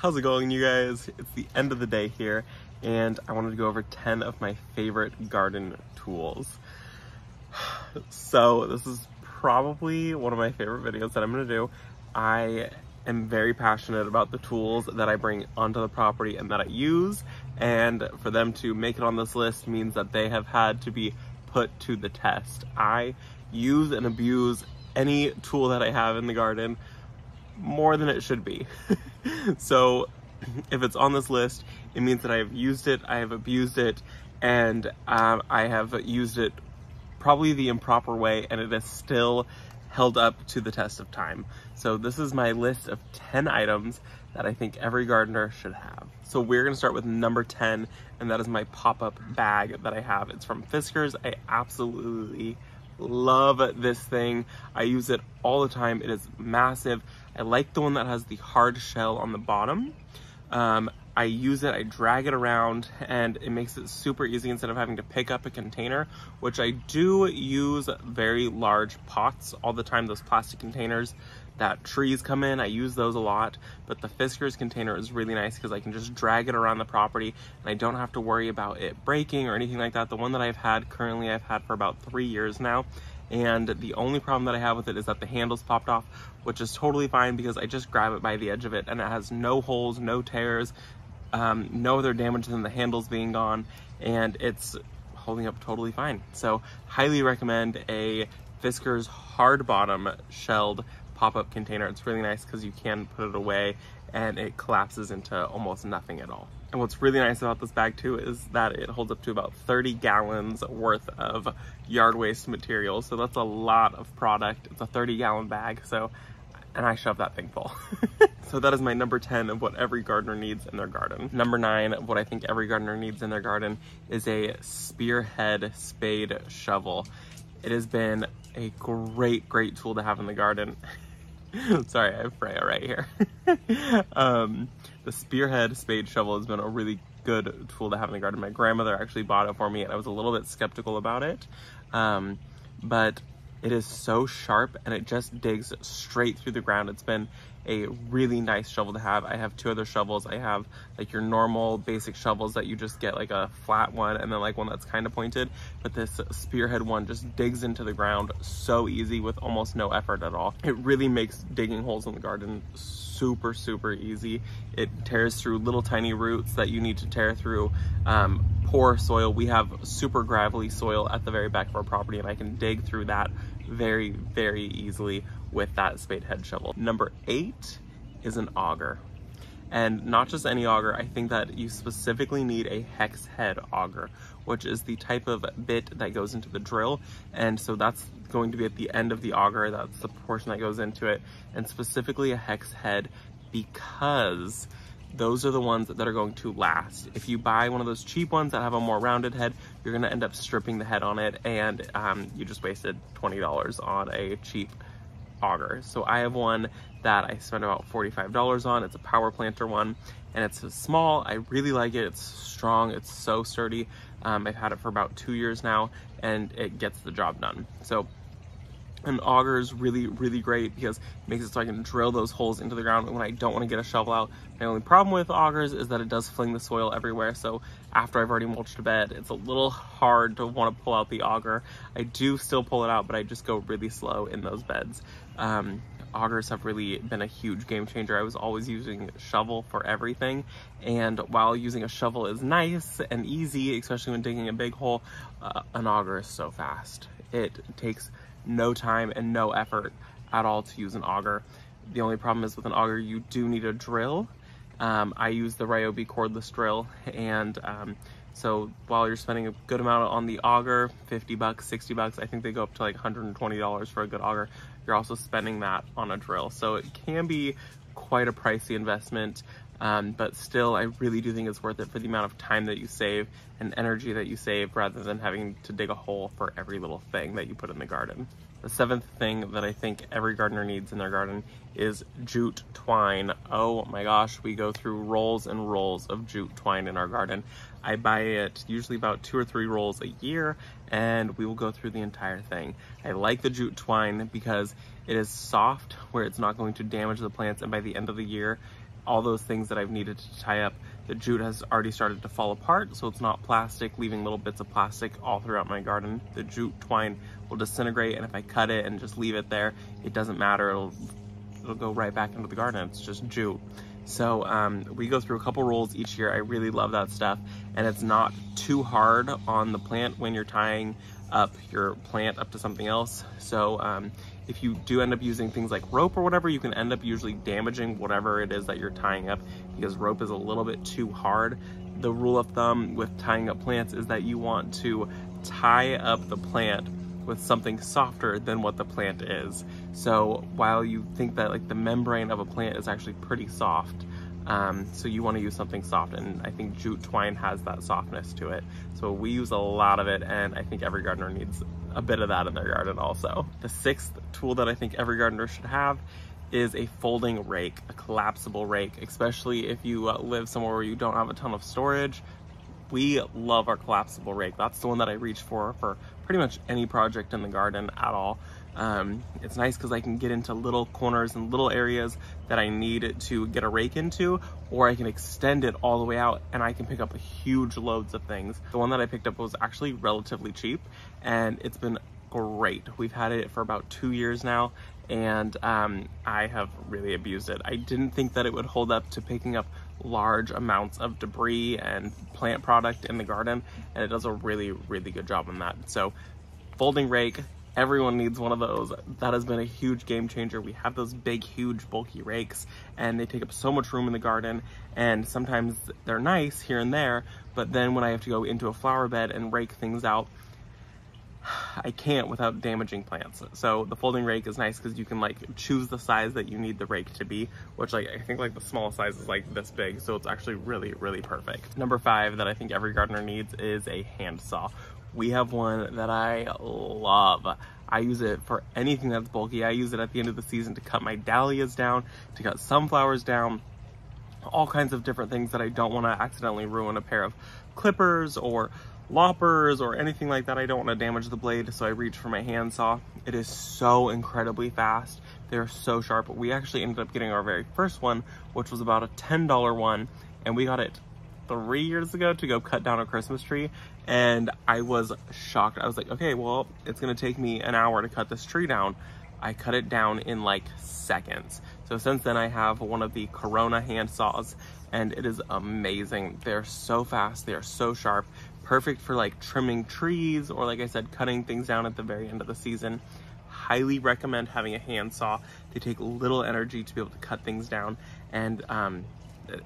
How's it going, you guys? It's the end of the day here, and I wanted to go over 10 of my favorite garden tools. So this is probably one of my favorite videos that I'm gonna do. I am very passionate about the tools that I bring onto the property and that I use, and for them to make it on this list means that they have had to be put to the test. I use and abuse any tool that I have in the garden more than it should be. so if it's on this list, it means that I have used it, I have abused it, and um, I have used it probably the improper way, and it is still held up to the test of time. So this is my list of 10 items that I think every gardener should have. So we're gonna start with number 10, and that is my pop-up bag that I have. It's from Fiskars. I absolutely love this thing. I use it all the time. It is massive. I like the one that has the hard shell on the bottom. Um, I use it, I drag it around, and it makes it super easy instead of having to pick up a container, which I do use very large pots all the time, those plastic containers that trees come in. I use those a lot, but the Fiskars container is really nice because I can just drag it around the property and I don't have to worry about it breaking or anything like that. The one that I've had currently, I've had for about three years now. And the only problem that I have with it is that the handles popped off, which is totally fine because I just grab it by the edge of it and it has no holes, no tears, um, no other damage than the handles being gone, and it's holding up totally fine. So highly recommend a Fiskars hard bottom shelled pop-up container. It's really nice because you can put it away and it collapses into almost nothing at all. And what's really nice about this bag too is that it holds up to about 30 gallons worth of yard waste material. So that's a lot of product. It's a 30 gallon bag. So, and I shove that thing full. so that is my number 10 of what every gardener needs in their garden. Number nine of what I think every gardener needs in their garden is a spearhead spade shovel. It has been a great, great tool to have in the garden. Sorry, I have Freya right here. um, the spearhead spade shovel has been a really good tool to have in the garden. My grandmother actually bought it for me and I was a little bit skeptical about it. Um, but it is so sharp and it just digs straight through the ground. It's been a really nice shovel to have. I have two other shovels. I have like your normal basic shovels that you just get like a flat one and then like one that's kind of pointed. But this spearhead one just digs into the ground so easy with almost no effort at all. It really makes digging holes in the garden super, super easy. It tears through little tiny roots that you need to tear through. Um, poor soil. We have super gravelly soil at the very back of our property and I can dig through that very, very easily with that spade head shovel. Number eight is an auger. And not just any auger, I think that you specifically need a hex head auger, which is the type of bit that goes into the drill. And so that's going to be at the end of the auger, that's the portion that goes into it, and specifically a hex head because those are the ones that are going to last. If you buy one of those cheap ones that have a more rounded head, you're gonna end up stripping the head on it and um, you just wasted $20 on a cheap auger. So I have one that I spent about $45 on. It's a power planter one and it's small. I really like it. It's strong. It's so sturdy. Um, I've had it for about two years now and it gets the job done. So an auger is really, really great because it makes it so I can drill those holes into the ground when I don't want to get a shovel out. My only problem with augers is that it does fling the soil everywhere. So after I've already mulched a bed, it's a little hard to want to pull out the auger. I do still pull it out, but I just go really slow in those beds. Um, augers have really been a huge game changer. I was always using shovel for everything. And while using a shovel is nice and easy, especially when digging a big hole, uh, an auger is so fast. It takes no time and no effort at all to use an auger. The only problem is with an auger, you do need a drill. Um, I use the Ryobi cordless drill and um, so while you're spending a good amount on the auger, 50 bucks, 60 bucks, I think they go up to like $120 for a good auger. You're also spending that on a drill. So it can be quite a pricey investment, um, but still I really do think it's worth it for the amount of time that you save and energy that you save rather than having to dig a hole for every little thing that you put in the garden. The seventh thing that I think every gardener needs in their garden is jute twine. Oh my gosh, we go through rolls and rolls of jute twine in our garden. I buy it usually about two or three rolls a year and we will go through the entire thing. I like the jute twine because it is soft where it's not going to damage the plants and by the end of the year all those things that I've needed to tie up, the jute has already started to fall apart, so it's not plastic, leaving little bits of plastic all throughout my garden. The jute twine will disintegrate, and if I cut it and just leave it there, it doesn't matter. It'll, it'll go right back into the garden. It's just jute. So um, we go through a couple rolls each year. I really love that stuff. And it's not too hard on the plant when you're tying up your plant up to something else. So um, if you do end up using things like rope or whatever, you can end up usually damaging whatever it is that you're tying up because rope is a little bit too hard. The rule of thumb with tying up plants is that you want to tie up the plant with something softer than what the plant is. So while you think that like the membrane of a plant is actually pretty soft, um, so you want to use something soft and I think jute twine has that softness to it. So we use a lot of it and I think every gardener needs a bit of that in their garden also. The sixth tool that I think every gardener should have is a folding rake, a collapsible rake, especially if you uh, live somewhere where you don't have a ton of storage we love our collapsible rake. That's the one that I reach for for pretty much any project in the garden at all. Um, it's nice because I can get into little corners and little areas that I need to get a rake into, or I can extend it all the way out and I can pick up huge loads of things. The one that I picked up was actually relatively cheap and it's been great. We've had it for about two years now and um, I have really abused it. I didn't think that it would hold up to picking up large amounts of debris and plant product in the garden and it does a really really good job on that so folding rake everyone needs one of those that has been a huge game changer we have those big huge bulky rakes and they take up so much room in the garden and sometimes they're nice here and there but then when i have to go into a flower bed and rake things out I can't without damaging plants. So the folding rake is nice because you can like choose the size that you need the rake to be, which like I think like the smallest size is like this big. So it's actually really, really perfect. Number five that I think every gardener needs is a hand saw. We have one that I love. I use it for anything that's bulky. I use it at the end of the season to cut my dahlias down, to cut sunflowers down, all kinds of different things that I don't want to accidentally ruin a pair of clippers or loppers or anything like that. I don't want to damage the blade, so I reach for my handsaw. It is so incredibly fast. They're so sharp. We actually ended up getting our very first one, which was about a $10 one, and we got it three years ago to go cut down a Christmas tree, and I was shocked. I was like, okay, well, it's gonna take me an hour to cut this tree down. I cut it down in like seconds. So since then I have one of the Corona hand saws and it is amazing. They're so fast, they are so sharp perfect for like trimming trees or like I said, cutting things down at the very end of the season. Highly recommend having a handsaw. They take little energy to be able to cut things down and um,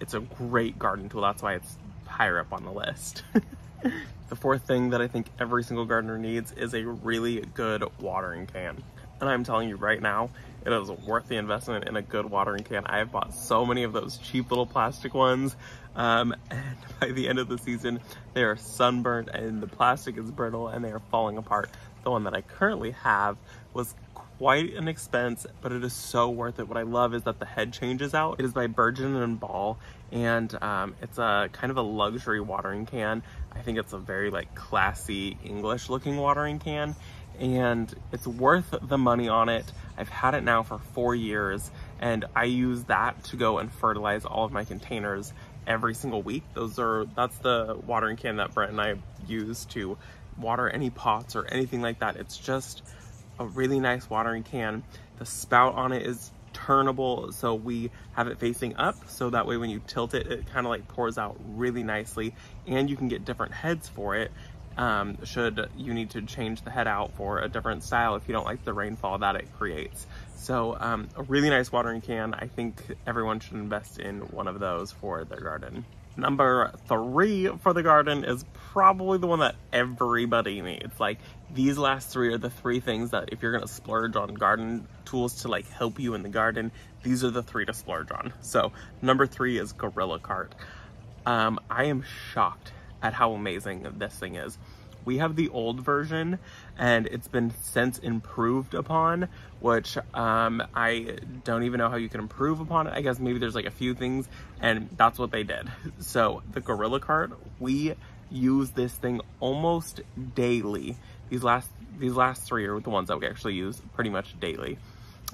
it's a great garden tool. That's why it's higher up on the list. the fourth thing that I think every single gardener needs is a really good watering can. And I'm telling you right now, it is worth the investment in a good watering can. I have bought so many of those cheap little plastic ones. Um, and by the end of the season, they are sunburned and the plastic is brittle and they are falling apart. The one that I currently have was quite an expense, but it is so worth it. What I love is that the head changes out. It is by Burgon and Ball, and um, it's a kind of a luxury watering can. I think it's a very like classy English looking watering can, and it's worth the money on it. I've had it now for four years and I use that to go and fertilize all of my containers every single week. Those are, that's the watering can that Brent and I use to water any pots or anything like that. It's just a really nice watering can. The spout on it is turnable so we have it facing up so that way when you tilt it it kind of like pours out really nicely and you can get different heads for it um, should you need to change the head out for a different style if you don't like the rainfall that it creates. So um, a really nice watering can. I think everyone should invest in one of those for their garden. Number three for the garden is probably the one that everybody needs. Like these last three are the three things that if you're gonna splurge on garden tools to like help you in the garden, these are the three to splurge on. So number three is Gorilla Cart. Um, I am shocked at how amazing this thing is. We have the old version and it's been since improved upon, which um, I don't even know how you can improve upon it. I guess maybe there's like a few things and that's what they did. So the Gorilla Cart, we use this thing almost daily. These last, these last three are the ones that we actually use pretty much daily.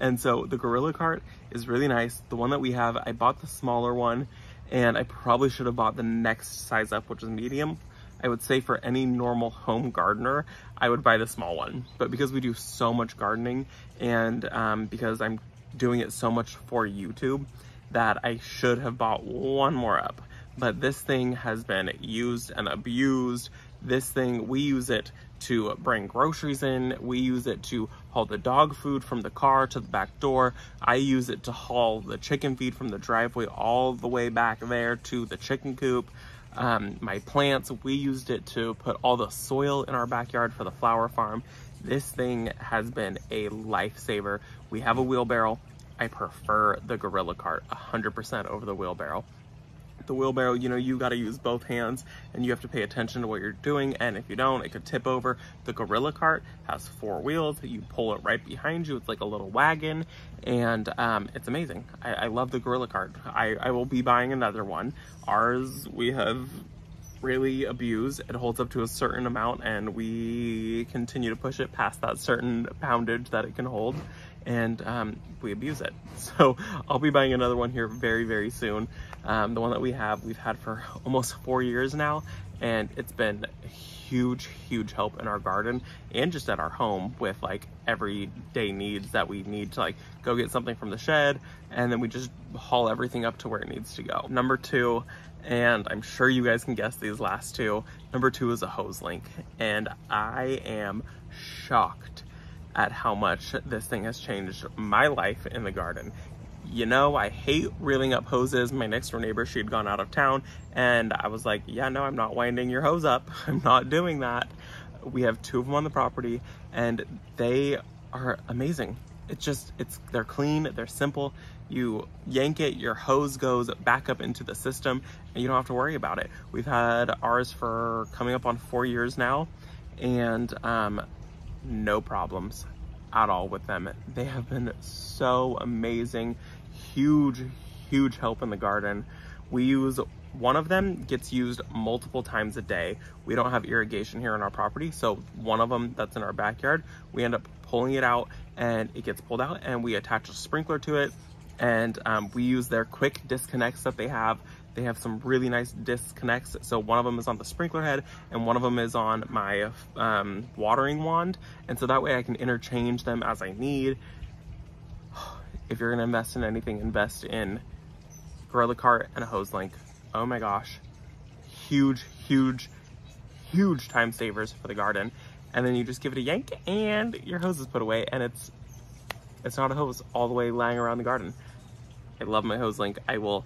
And so the Gorilla Cart is really nice. The one that we have, I bought the smaller one and I probably should have bought the next size up, which is medium. I would say for any normal home gardener, I would buy the small one. But because we do so much gardening and um, because I'm doing it so much for YouTube, that I should have bought one more up. But this thing has been used and abused. This thing, we use it to bring groceries in. We use it to haul the dog food from the car to the back door. I use it to haul the chicken feed from the driveway all the way back there to the chicken coop. Um, my plants, we used it to put all the soil in our backyard for the flower farm. This thing has been a lifesaver. We have a wheelbarrow. I prefer the Gorilla Cart 100% over the wheelbarrow the wheelbarrow, you know, you got to use both hands and you have to pay attention to what you're doing. And if you don't, it could tip over. The Gorilla Cart has four wheels. You pull it right behind you. It's like a little wagon and um, it's amazing. I, I, love the Gorilla Cart. I, I will be buying another one. Ours, we have really abused. It holds up to a certain amount and we continue to push it past that certain poundage that it can hold and um, we abuse it. So I'll be buying another one here very, very soon. Um, the one that we have, we've had for almost four years now, and it's been a huge, huge help in our garden and just at our home with like everyday needs that we need to like go get something from the shed, and then we just haul everything up to where it needs to go. Number two, and I'm sure you guys can guess these last two. Number two is a Hoselink, and I am shocked at how much this thing has changed my life in the garden. You know, I hate reeling up hoses. My next door neighbor, she'd gone out of town and I was like, yeah, no, I'm not winding your hose up. I'm not doing that. We have two of them on the property and they are amazing. It's just, it's, they're clean, they're simple. You yank it, your hose goes back up into the system and you don't have to worry about it. We've had ours for coming up on four years now and um, no problems at all with them. They have been so amazing, huge, huge help in the garden. We use one of them gets used multiple times a day. We don't have irrigation here on our property, so one of them that's in our backyard, we end up pulling it out and it gets pulled out and we attach a sprinkler to it and um, we use their quick disconnects that they have they have some really nice disconnects. So one of them is on the sprinkler head and one of them is on my um, watering wand. And so that way I can interchange them as I need. If you're gonna invest in anything, invest in Gorilla Cart and a Hoselink. Oh my gosh. Huge, huge, huge time savers for the garden. And then you just give it a yank and your hose is put away and it's it's not a hose all the way lying around the garden. I love my Hoselink. I will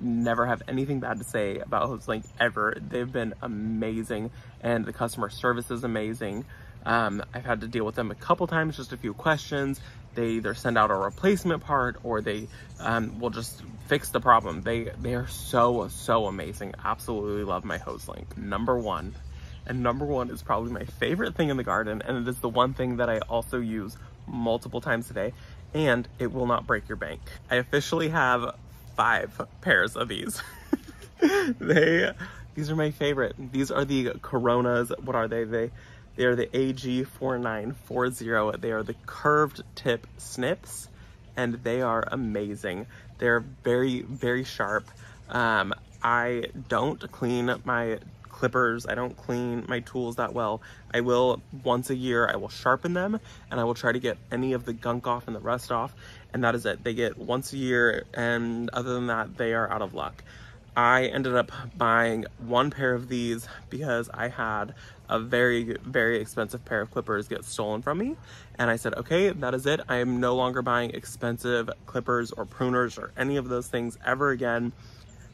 never have anything bad to say about HoseLink ever. They've been amazing and the customer service is amazing. Um, I've had to deal with them a couple times, just a few questions. They either send out a replacement part or they um, will just fix the problem. They, they are so, so amazing. Absolutely love my Hoselink. Number one, and number one is probably my favorite thing in the garden and it is the one thing that I also use multiple times a day and it will not break your bank. I officially have five pairs of these. they, these are my favorite. These are the Coronas. What are they? They, they are the AG4940. They are the curved tip snips and they are amazing. They're very, very sharp. Um, I don't clean my clippers. I don't clean my tools that well. I will, once a year, I will sharpen them and I will try to get any of the gunk off and the rust off. And that is it. They get once a year and other than that, they are out of luck. I ended up buying one pair of these because I had a very, very expensive pair of clippers get stolen from me. And I said, okay, that is it. I am no longer buying expensive clippers or pruners or any of those things ever again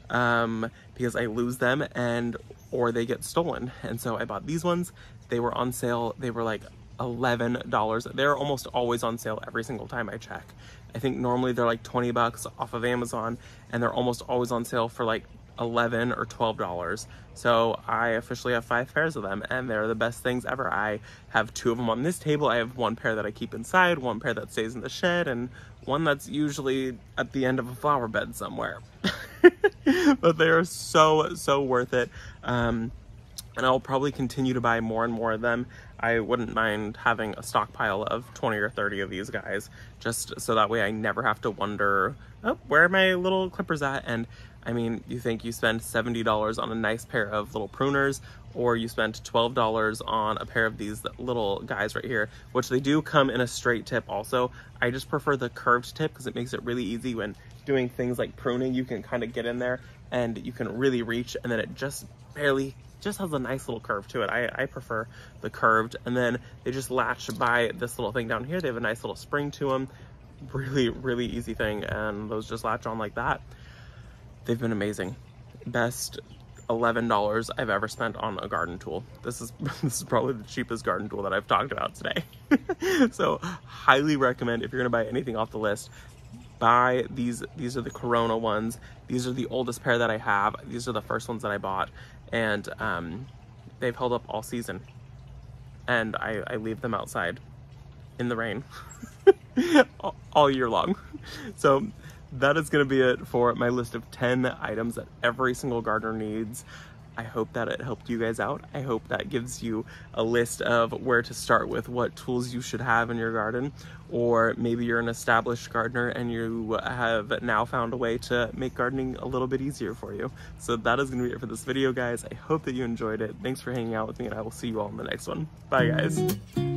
um, because I lose them and or they get stolen. And so I bought these ones. They were on sale. They were like $11. They're almost always on sale every single time I check. I think normally they're like 20 bucks off of Amazon and they're almost always on sale for like 11 or 12 dollars. So i officially have five pairs of them and they're the best things ever. I have two of them on this table. I have one pair that i keep inside one pair that stays in the shed and one that's usually at the end of a flower bed somewhere. But they are so so worth it. Um, and I'll probably continue to buy more and more of them. I wouldn't mind having a stockpile of 20 or 30 of these guys, just so that way I never have to wonder, oh, where are my little clippers at? And I mean, you think you spend $70 on a nice pair of little pruners, or you spend $12 on a pair of these little guys right here, which they do come in a straight tip also. I just prefer the curved tip because it makes it really easy when doing things like pruning. You can kind of get in there and you can really reach and then it just barely just has a nice little curve to it. I, I prefer the curved and then they just latch by this little thing down here. They have a nice little spring to them. Really, really easy thing and those just latch on like that. They've been amazing. Best $11 I've ever spent on a garden tool. This is this is probably the cheapest garden tool that I've talked about today. so highly recommend if you're gonna buy anything off the list, buy these. These are the Corona ones. These are the oldest pair that I have. These are the first ones that I bought and um, they've held up all season. And I, I leave them outside in the rain all year long. So that is going to be it for my list of 10 items that every single gardener needs. I hope that it helped you guys out. I hope that gives you a list of where to start with, what tools you should have in your garden, or maybe you're an established gardener and you have now found a way to make gardening a little bit easier for you. So that is going to be it for this video, guys. I hope that you enjoyed it. Thanks for hanging out with me, and I will see you all in the next one. Bye, guys.